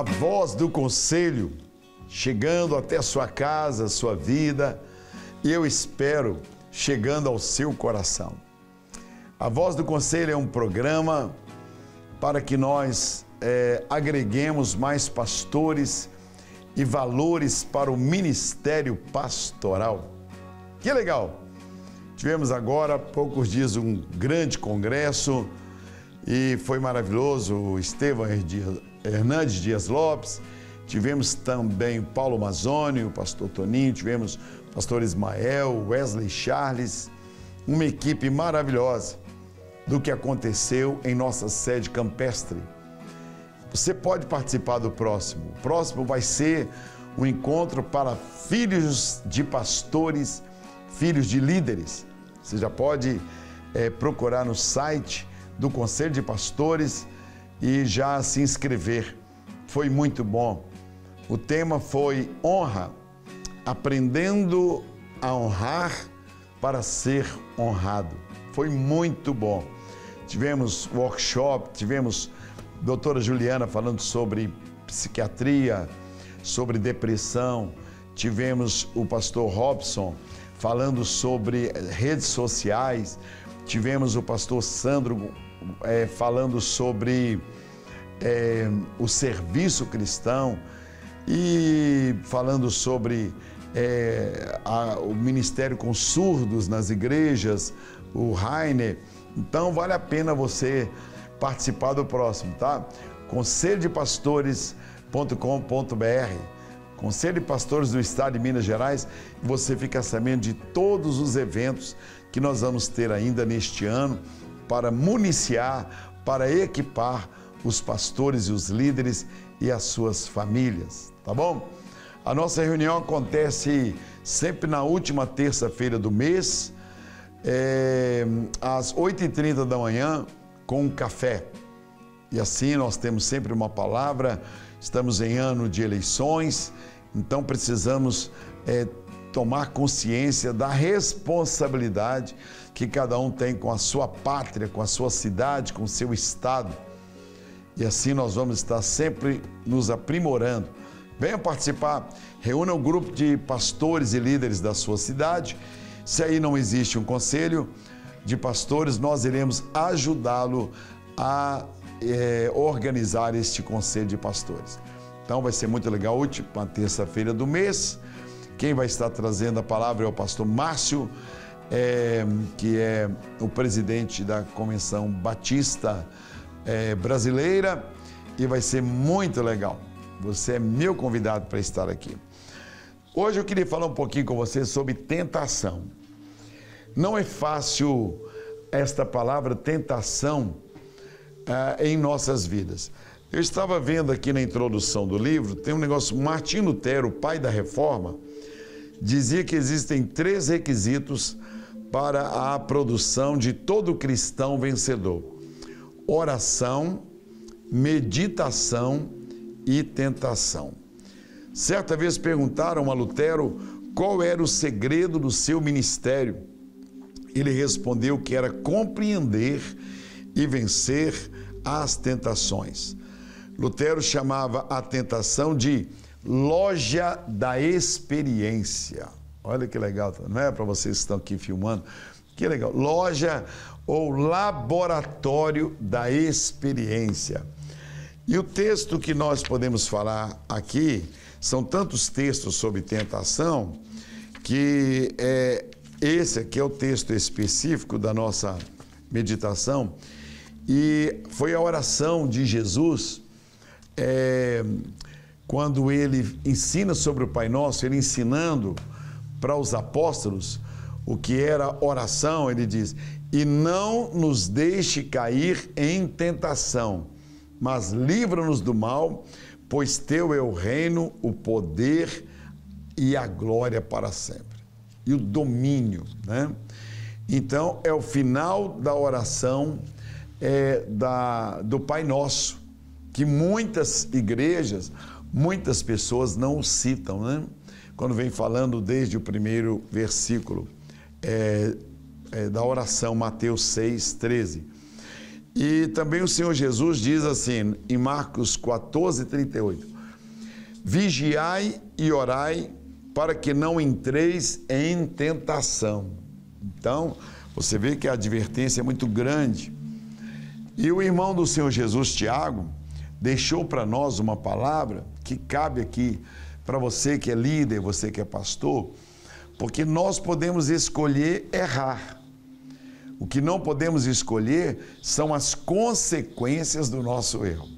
a voz do conselho chegando até sua casa, sua vida, e eu espero chegando ao seu coração. A Voz do Conselho é um programa para que nós é, agreguemos mais pastores e valores para o ministério pastoral. Que legal! Tivemos agora, há poucos dias, um grande congresso e foi maravilhoso. O Estevam Hernandes Dias Lopes, tivemos também Paulo Mazzoni, o pastor Toninho, tivemos o pastor Ismael, Wesley Charles, uma equipe maravilhosa do que aconteceu em nossa sede campestre. Você pode participar do próximo. O próximo vai ser um encontro para filhos de pastores, filhos de líderes. Você já pode é, procurar no site do Conselho de Pastores e já se inscrever. Foi muito bom. O tema foi honra, aprendendo a honrar para ser honrado. Foi muito bom. Tivemos workshop, tivemos doutora Juliana falando sobre psiquiatria, sobre depressão, tivemos o pastor Robson falando sobre redes sociais, tivemos o pastor Sandro é, falando sobre é, o serviço cristão e falando sobre é, a, o ministério com surdos nas igrejas, o Rainer. Então vale a pena você participar do próximo, tá? Conselho de Pastores.com.br Conselho de Pastores do Estado de Minas Gerais, você fica sabendo de todos os eventos que nós vamos ter ainda neste ano para municiar, para equipar os pastores e os líderes e as suas famílias, tá bom? A nossa reunião acontece sempre na última terça-feira do mês, é, às 8h30 da manhã, com um café. E assim nós temos sempre uma palavra estamos em ano de eleições, então precisamos é, tomar consciência da responsabilidade que cada um tem com a sua pátria, com a sua cidade, com o seu estado. E assim nós vamos estar sempre nos aprimorando. Venha participar, reúna um grupo de pastores e líderes da sua cidade. Se aí não existe um conselho de pastores, nós iremos ajudá-lo a é, organizar este conselho de pastores. Então vai ser muito legal, última terça-feira do mês. Quem vai estar trazendo a palavra é o pastor Márcio, é, que é o presidente da Convenção Batista é, Brasileira, e vai ser muito legal. Você é meu convidado para estar aqui. Hoje eu queria falar um pouquinho com você sobre tentação. Não é fácil esta palavra tentação ah, em nossas vidas. Eu estava vendo aqui na introdução do livro, tem um negócio, Martim Lutero, pai da reforma, dizia que existem três requisitos para a produção de todo cristão vencedor: oração, meditação e tentação. Certa vez perguntaram a Lutero qual era o segredo do seu ministério. Ele respondeu que era compreender e vencer as tentações. Lutero chamava a tentação de loja da experiência. Olha que legal, não é para vocês que estão aqui filmando? Que legal. Loja ou laboratório da experiência. E o texto que nós podemos falar aqui, são tantos textos sobre tentação, que é, esse aqui é o texto específico da nossa meditação, e foi a oração de Jesus, é, quando ele ensina sobre o Pai Nosso, ele ensinando para os apóstolos o que era oração, ele diz: E não nos deixe cair em tentação, mas livra-nos do mal, pois teu é o reino, o poder e a glória para sempre. E o domínio, né? Então, é o final da oração é, da, do Pai Nosso, que muitas igrejas, muitas pessoas não citam, né? Quando vem falando desde o primeiro versículo é, é, da oração, Mateus 6, 13. E também o Senhor Jesus diz assim, em Marcos 14, 38: Vigiai e orai para que não entreis em tentação. Então, você vê que a advertência é muito grande. E o irmão do Senhor Jesus, Tiago, deixou para nós uma palavra que cabe aqui para você que é líder, você que é pastor, porque nós podemos escolher errar. O que não podemos escolher são as consequências do nosso erro.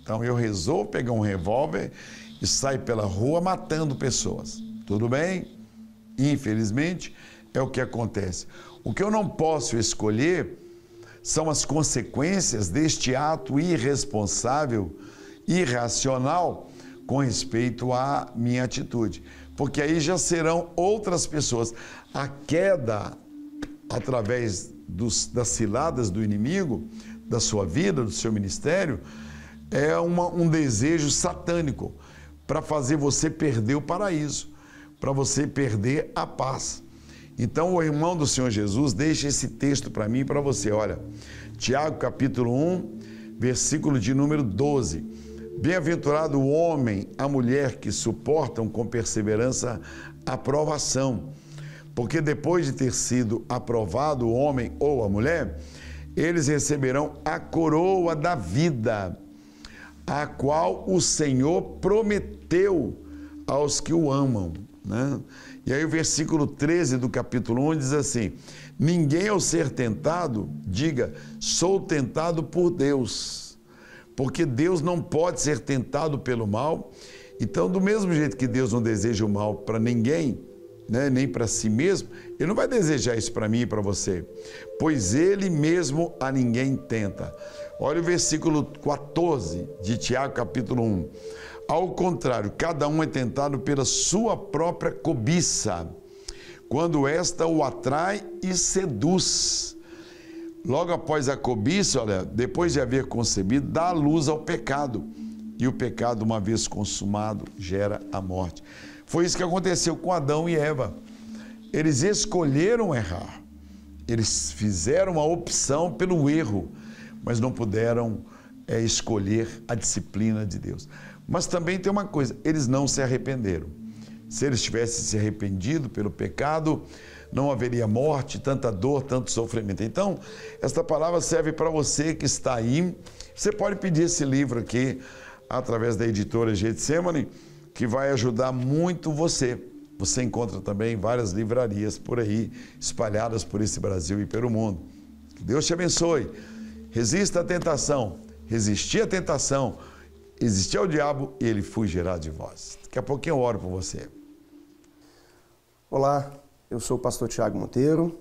Então eu resolvo pegar um revólver e sair pela rua matando pessoas. Tudo bem? Infelizmente, é o que acontece. O que eu não posso escolher são as consequências deste ato irresponsável, irracional com respeito à minha atitude. Porque aí já serão outras pessoas. A queda através dos, das ciladas do inimigo, da sua vida, do seu ministério, é uma, um desejo satânico para fazer você perder o paraíso, para você perder a paz. Então, o irmão do Senhor Jesus deixa esse texto para mim e para você. Olha, Tiago capítulo 1, versículo de número 12. Bem-aventurado o homem, a mulher que suportam com perseverança a provação, porque depois de ter sido aprovado o homem ou a mulher, eles receberão a coroa da vida, a qual o Senhor prometeu aos que o amam. Né? E aí o versículo 13 do capítulo 1 diz assim: Ninguém ao ser tentado, diga, sou tentado por Deus. Porque Deus não pode ser tentado pelo mal. Então, do mesmo jeito que Deus não deseja o mal para ninguém, né, nem para si mesmo, Ele não vai desejar isso para mim e para você. Pois Ele mesmo a ninguém tenta. Olha o versículo 14 de Tiago, capítulo 1. Ao contrário, cada um é tentado pela sua própria cobiça, quando esta o atrai e seduz. Logo após a cobiça, olha, depois de haver concebido, dá luz ao pecado. E o pecado, uma vez consumado, gera a morte. Foi isso que aconteceu com Adão e Eva. Eles escolheram errar. Eles fizeram uma opção pelo erro, mas não puderam é, escolher a disciplina de Deus. Mas também tem uma coisa: eles não se arrependeram. Se eles tivessem se arrependido pelo pecado, não haveria morte, tanta dor, tanto sofrimento. Então, esta palavra serve para você que está aí. Você pode pedir esse livro aqui através da editora Getsemane, que vai ajudar muito você. Você encontra também várias livrarias por aí, espalhadas por esse Brasil e pelo mundo. Que Deus te abençoe. Resista à tentação. Resistir à tentação existia o diabo e ele fugirá de vós. Daqui a pouquinho eu oro por você. Olá, eu sou o pastor Tiago Monteiro.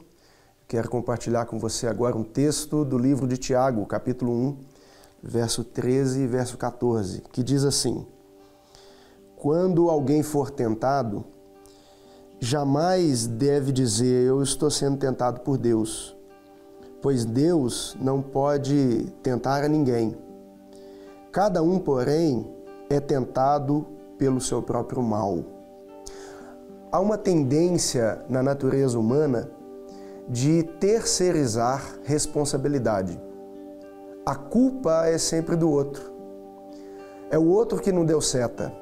Quero compartilhar com você agora um texto do livro de Tiago, capítulo 1, verso 13 e verso 14, que diz assim: Quando alguém for tentado, jamais deve dizer eu estou sendo tentado por Deus, pois Deus não pode tentar a ninguém Cada um, porém, é tentado pelo seu próprio mal. Há uma tendência na natureza humana de terceirizar responsabilidade. A culpa é sempre do outro. É o outro que não deu seta.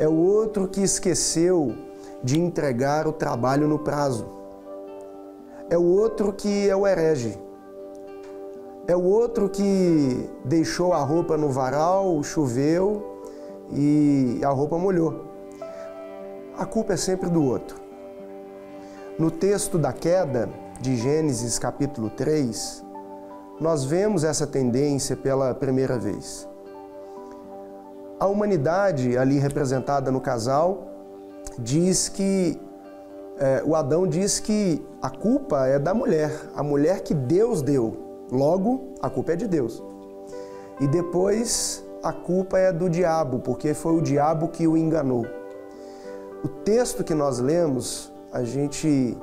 É o outro que esqueceu de entregar o trabalho no prazo. É o outro que é o herege é o outro que deixou a roupa no varal, choveu e a roupa molhou. A culpa é sempre do outro. No texto da queda de Gênesis capítulo 3, nós vemos essa tendência pela primeira vez. A humanidade, ali representada no casal, diz que é, o Adão diz que a culpa é da mulher, a mulher que Deus deu. Logo, a culpa é de Deus. E depois, a culpa é do diabo, porque foi o diabo que o enganou. O texto que nós lemos, a gente,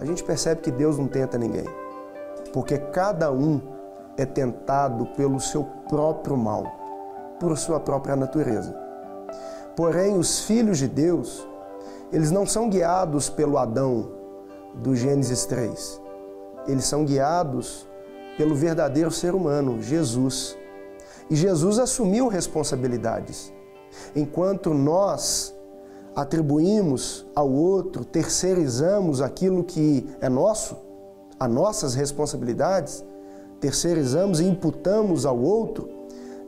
a gente percebe que Deus não tenta ninguém, porque cada um é tentado pelo seu próprio mal, por sua própria natureza. Porém, os filhos de Deus, eles não são guiados pelo Adão do Gênesis 3. Eles são guiados pelo verdadeiro ser humano, Jesus. E Jesus assumiu responsabilidades. Enquanto nós atribuímos ao outro, terceirizamos aquilo que é nosso, as nossas responsabilidades, terceirizamos e imputamos ao outro,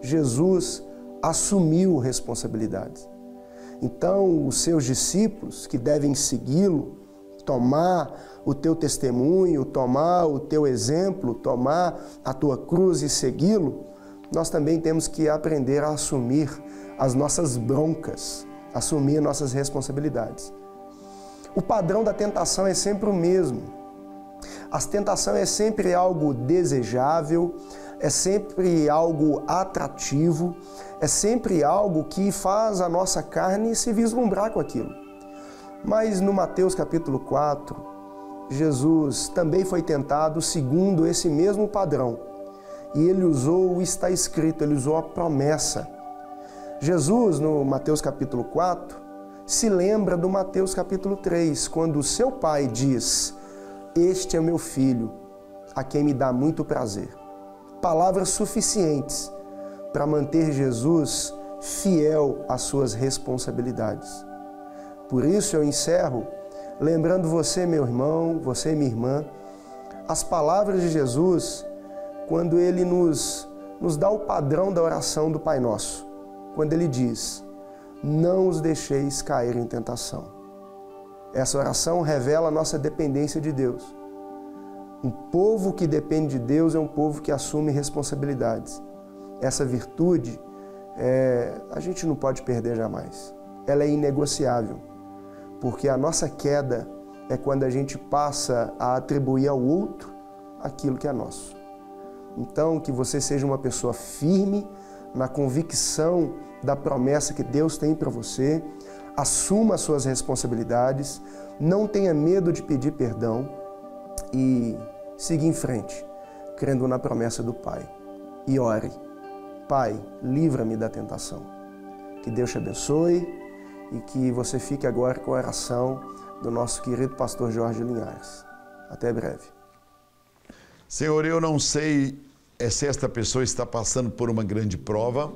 Jesus assumiu responsabilidades. Então, os seus discípulos que devem segui-lo, tomar o teu testemunho, tomar o teu exemplo, tomar a tua cruz e segui-lo, nós também temos que aprender a assumir as nossas broncas, assumir nossas responsabilidades. O padrão da tentação é sempre o mesmo. A tentação é sempre algo desejável, é sempre algo atrativo, é sempre algo que faz a nossa carne se vislumbrar com aquilo. Mas no Mateus capítulo 4, Jesus também foi tentado segundo esse mesmo padrão. E ele usou o está escrito, ele usou a promessa. Jesus, no Mateus capítulo 4, se lembra do Mateus capítulo 3, quando seu pai diz: Este é meu filho, a quem me dá muito prazer. Palavras suficientes para manter Jesus fiel às suas responsabilidades. Por isso eu encerro lembrando você, meu irmão, você, minha irmã, as palavras de Jesus quando ele nos, nos dá o padrão da oração do Pai Nosso. Quando ele diz: Não os deixeis cair em tentação. Essa oração revela a nossa dependência de Deus. Um povo que depende de Deus é um povo que assume responsabilidades. Essa virtude é, a gente não pode perder jamais. Ela é inegociável porque a nossa queda é quando a gente passa a atribuir ao outro aquilo que é nosso. Então, que você seja uma pessoa firme na convicção da promessa que Deus tem para você, assuma as suas responsabilidades, não tenha medo de pedir perdão e siga em frente, crendo na promessa do Pai. E ore, Pai, livra-me da tentação. Que Deus te abençoe e que você fique agora com a oração do nosso querido pastor Jorge Linhares. Até breve. Senhor, eu não sei se esta pessoa está passando por uma grande prova.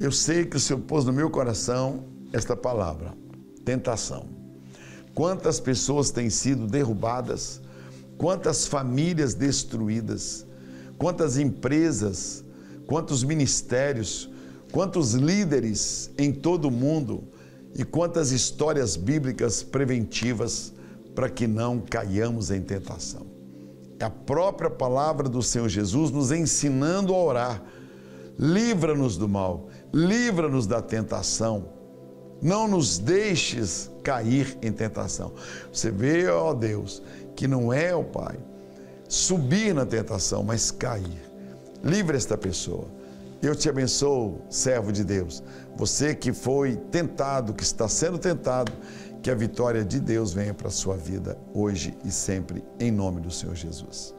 Eu sei que o Senhor pôs no meu coração esta palavra, tentação. Quantas pessoas têm sido derrubadas, quantas famílias destruídas, quantas empresas, quantos ministérios, quantos líderes em todo o mundo e quantas histórias bíblicas preventivas para que não caiamos em tentação. É a própria palavra do Senhor Jesus nos ensinando a orar. Livra-nos do mal, livra-nos da tentação. Não nos deixes cair em tentação. Você vê, ó Deus, que não é, ó Pai, subir na tentação, mas cair. Livra esta pessoa eu te abençoo, servo de Deus. Você que foi tentado, que está sendo tentado, que a vitória de Deus venha para a sua vida hoje e sempre, em nome do Senhor Jesus.